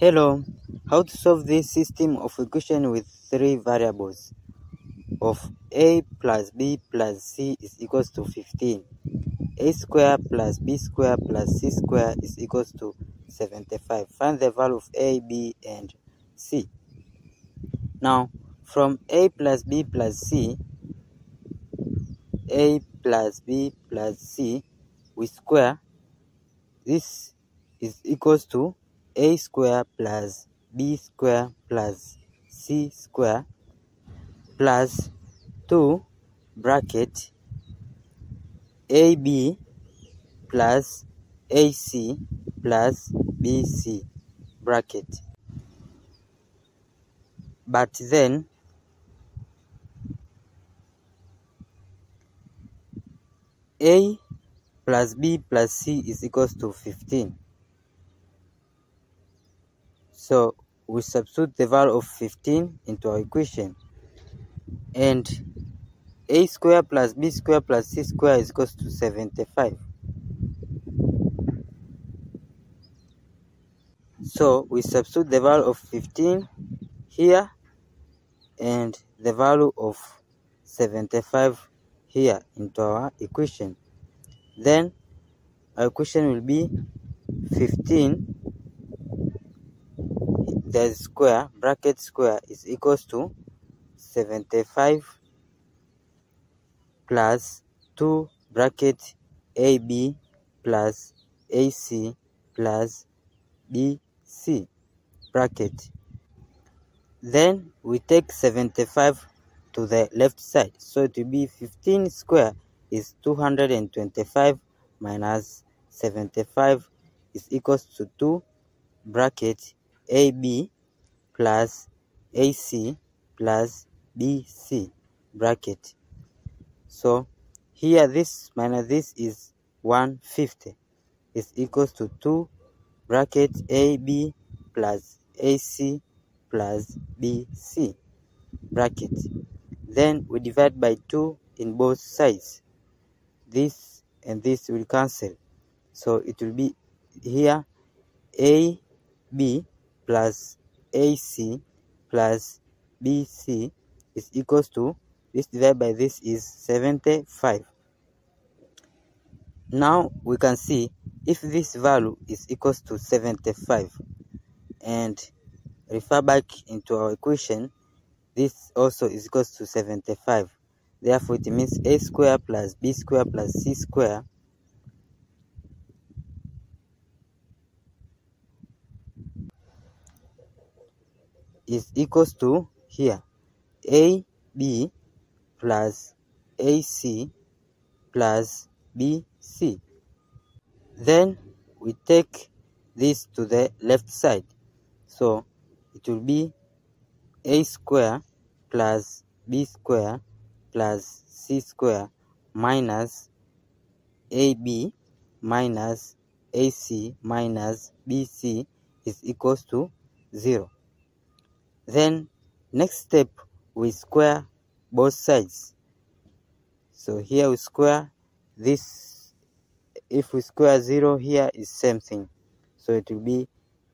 Hello, how to solve this system of equation with three variables of a plus b plus c is equals to 15. a square plus b square plus c square is equals to 75. Find the value of a, b and c. Now, from a plus b plus c, a plus b plus c, we square. This is equals to a square plus b square plus c square plus 2 bracket ab plus ac plus bc bracket. But then a plus b plus c is equals to 15 so we substitute the value of 15 into our equation. And a square plus b square plus c square is equals to 75. So we substitute the value of 15 here and the value of 75 here into our equation. Then our equation will be 15 the square bracket square is equals to 75 plus 2 bracket AB plus AC plus BC bracket. Then we take 75 to the left side. So it will be 15 square is 225 minus 75 is equals to 2 bracket AB plus AC plus BC bracket. So here this minus this is 150 is equals to 2 bracket AB plus AC plus BC bracket. Then we divide by 2 in both sides. This and this will cancel. So it will be here AB plus AC plus BC is equals to this divided by this is 75. Now we can see if this value is equals to 75 and refer back into our equation this also is equals to 75 therefore it means a square plus b square plus c square is equals to here AB plus AC plus BC. Then we take this to the left side. So it will be A square plus B square plus C square minus AB minus AC minus BC is equals to 0. Then next step we square both sides. So here we square this if we square 0 here is same thing. So it will be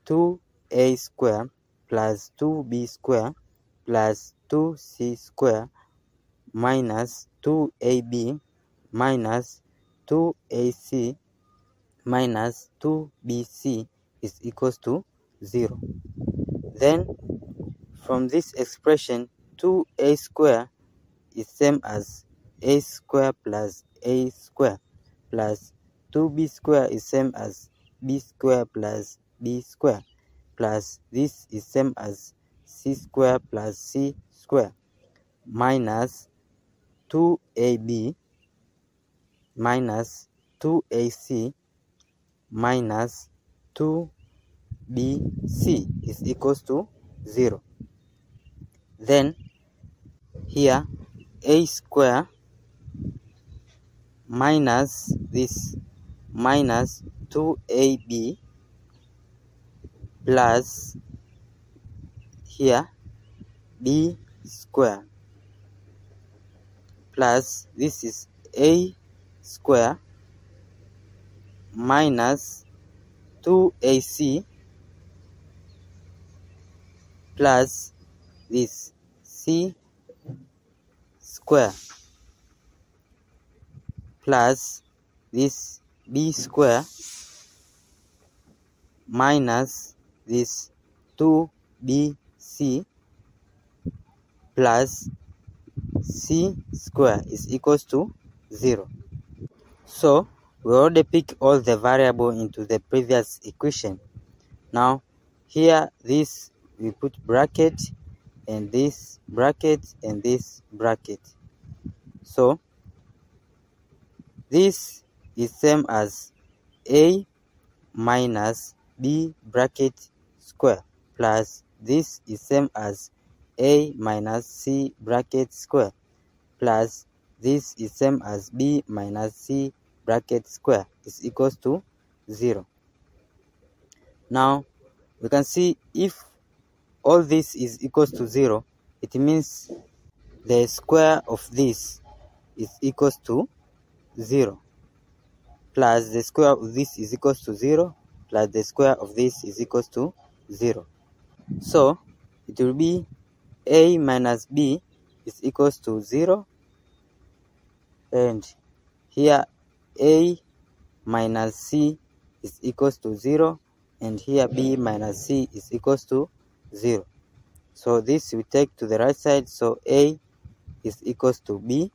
2a square plus 2b square plus 2c square minus 2ab minus 2ac minus 2bc is equals to 0. Then from this expression, 2a square is same as a square plus a square plus 2b square is same as b square plus b square plus this is same as c square plus c square minus 2ab minus 2ac minus 2bc is equals to 0 then here a square minus this minus 2ab plus here b square plus this is a square minus 2ac plus this c square plus this b square minus this 2bc plus c square is equals to 0. So we already pick all the variable into the previous equation. Now here this we put bracket and this bracket and this bracket. So this is same as a minus b bracket square plus this is same as a minus c bracket square plus this is same as b minus c bracket square is equals to 0. Now we can see if all this is equals to 0 it means the square of this is equals to 0 plus the square of this is equals to 0 plus the square of this is equals to 0. So it will be a minus b is equals to 0 and here a minus c is equals to 0 and here b minus c is equals to 0 so this we take to the right side so a is equals to b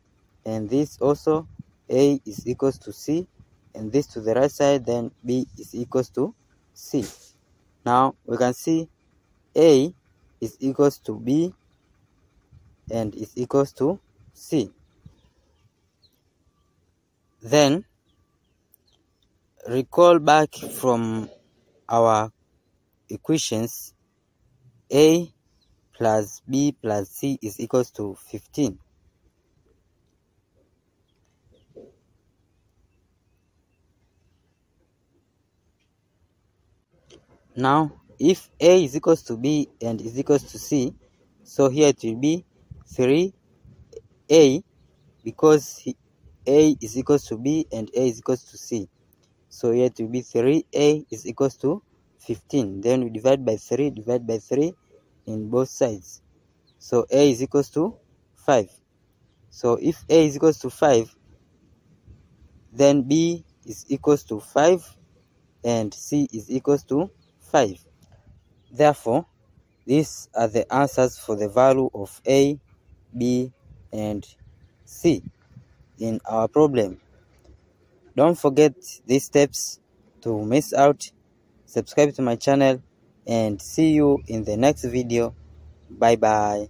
and this also a is equals to c and this to the right side then b is equals to c. Now we can see a is equals to b and is equals to c. Then recall back from our equations a plus b plus c is equals to 15 now if a is equals to b and is equals to c so here it will be 3a because a is equals to b and a is equals to c. So here it will be 3a is equals to 15 then we divide by 3 divide by 3 in both sides. So a is equals to 5 so if a is equals to 5 then b is equals to 5 and c is equals to 5 therefore these are the answers for the value of a b and c in our problem. Don't forget these steps to miss out subscribe to my channel and see you in the next video. Bye bye